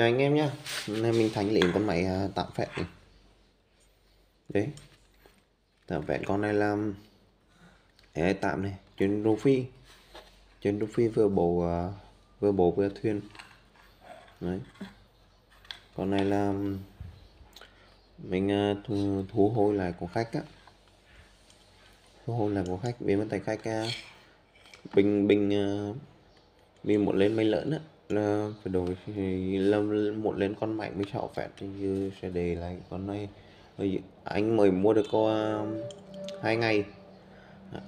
chào anh em nhé nên mình thành lĩnh con máy à, tạm vẹn này đấy. Tạm vẹn con này là Đấy, tạm này chuyến rô phi. Chuyến rô phi vừa bổ à, vừa bổ vừa thuyền. Đấy. Con này là mình à, thu, thu hồi lại của khách á. Thu hồi lại của khách vì bên tay khách à, bình bình à, vì lên máy lớn á là phải đổi thì là lên con mạnh mới sợ phẹt thì như sẽ để lại. Con này Rồi anh mới mua được có um, hai ngày.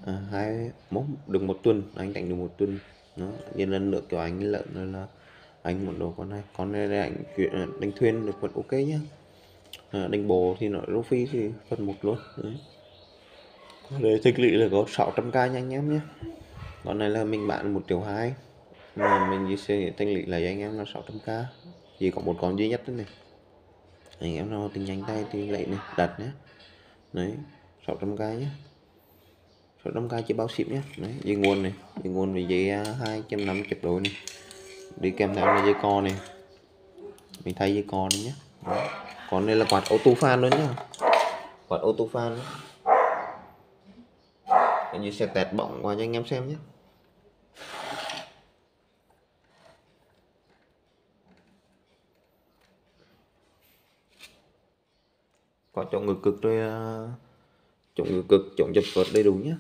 À, hai mốt được một tuần anh đánh được một tuần. Nó nhân lần lượt kiểu anh lợn rồi là anh muốn đồ con này. Con này là anh chuyện đánh thuyền được vẫn ok nhá. À, đánh bồ thì nó rô phi thì phần một luôn. Đấy. Để thực tích là có 600k nha anh em nhé con này là mình bán một triệu hai mà mình chỉ sẽ thanh lý lại anh em là 600k chỉ có một con duy nhất đấy này. Anh em nào tình nhanh tay thì lấy này, đặt nhé. Đấy 600k nhé. 600k chỉ bao ship nhé. Đấy, dây nguồn này, dây nguồn về dây à, hai trăm năm chục đôi này. Đi kèm theo là dây co này. Mình thay dây co này nhé. Đấy. còn đây là quạt auto fan luôn nhá. Quạt auto fan. Đó. như sẽ tẹt bỏng qua cho anh em xem nhé. Có chống ngược cực rồi à, ngược cực chống dập vợt đầy đủ nhé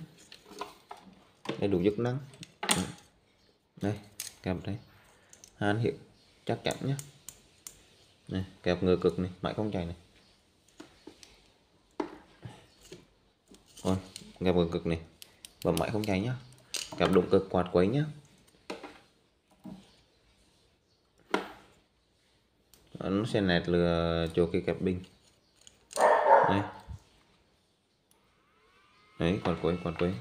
đầy đủ chức năng. Ừ. Đây kẹp đây. Hàn hiệu chắc chắn nhé này kẹp ngược cực này mãi không chạy này. Rồi kẹp ngược cực này và mãi không chạy nhá. Kẹp động cực quạt quấy nhá. Nó sẽ nẹt lừa chỗ cái kẹp bình đây đấy quạt quấy quạt quấy.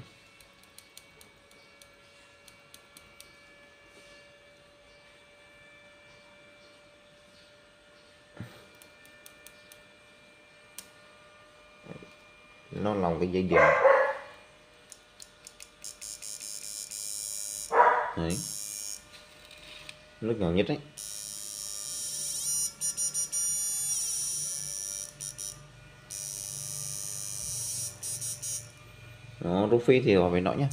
Nó lòng cái dây điện đấy. Nước nhỏ nhất đấy nó rút phi thì phải nói nhá.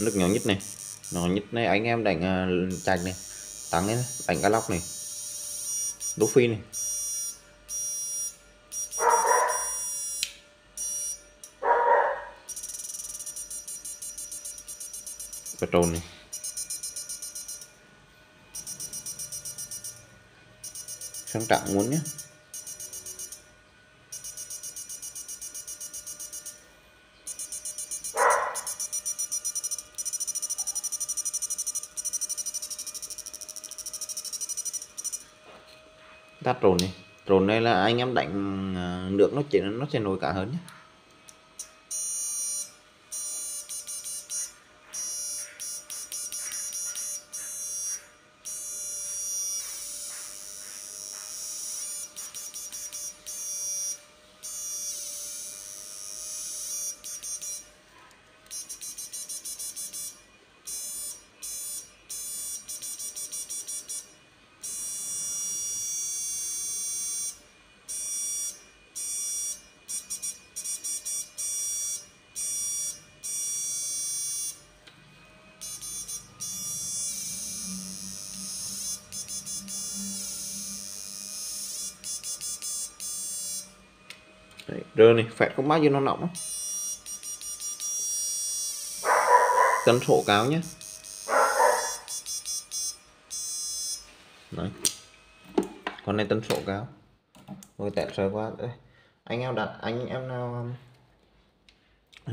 Nước nhỏ nhất này. Nhỏ nhất này anh em đánh uh, à, chạch này tăng này đánh cá lóc này. Rút phi này. Petrol này. Sang trạng muốn nhé tắt trồn này. Trồn này là anh em đánh ờ, nước nó chỉ nó sẽ nổi cả hơn nhé Đấy, rơ này phẹt không bao nhiêu nó nọng lắm. cân sổ cao nhé. Đấy. con này tân sổ cao rồi tẹt rơi qua đây anh em đặt anh em nào um,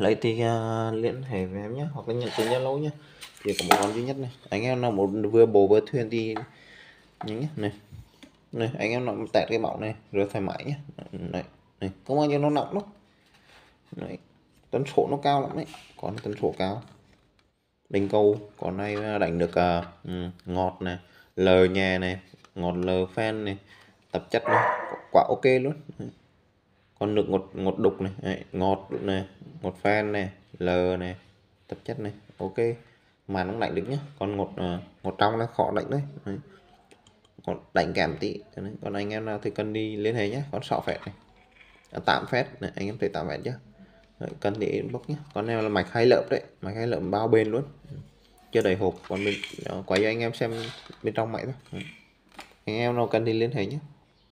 lấy thì uh, liên hệ với em nhé hoặc là nhận từ zalo nhé. Thì có một con duy nhất này. Anh em nào muốn vừa bồ vừa thuyền thì nhé. Này. Này anh em nào tẹt cái mẫu này rồi thoải mái nhé. Này này có bao nhiêu nó nặng lắm. Đấy tấn số nó cao lắm đấy. Còn tấn số cao. Đánh câu còn nay đánh được uh, ngọt này lờ nhà này ngọt lờ fan này tập chất này quả ok luôn. Còn được ngọt ngọt đục này đấy, ngọt này ngọt fan này lờ này tập chất này ok. Mà nó đánh được nhá còn ngọt uh, ngọt trong nó khó đánh đấy, đấy. còn đánh cảm tí Đấy. còn anh em nào thì cần đi liên hệ nhé con sọ phẹt này. Ờ, tạm phép. Này anh em thấy tạm phép chứ Đấy, cần thì inbox nhé con này là mạch hai lợp đấy. Mạch hai lợp bao bên luôn. Ừ. Chưa đầy hộp còn mình ờ, quay cho anh em xem bên trong máy thôi. Anh em nào cần thì liên hệ nhé